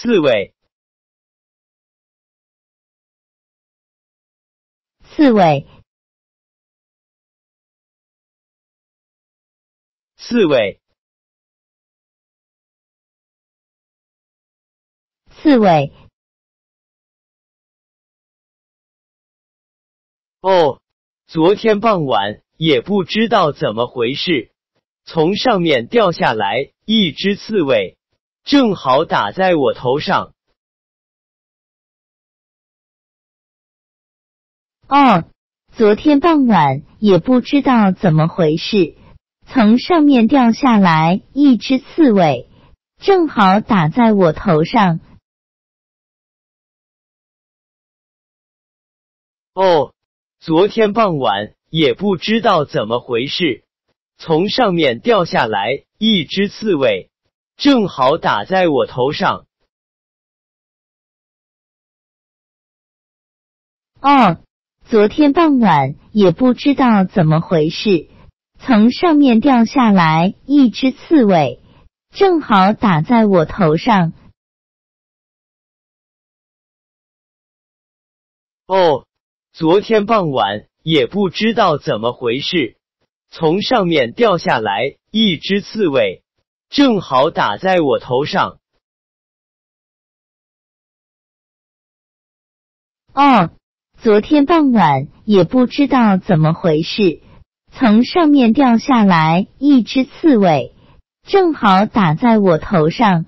刺猬，刺猬，刺猬，刺猬。哦，昨天傍晚也不知道怎么回事，从上面掉下来一只刺猬，正好打在我头上。哦，昨天傍晚也不知道怎么回事，从上面掉下来一只刺猬，正好打在我头上。哦。昨天傍晚也不知道怎么回事，从上面掉下来一只刺猬，正好打在我头上。哦，昨天傍晚也不知道怎么回事，从上面掉下来一只刺猬，正好打在我头上。哦。昨天傍晚也不知道怎么回事，从上面掉下来一只刺猬，正好打在我头上。哦，昨天傍晚也不知道怎么回事，从上面掉下来一只刺猬，正好打在我头上。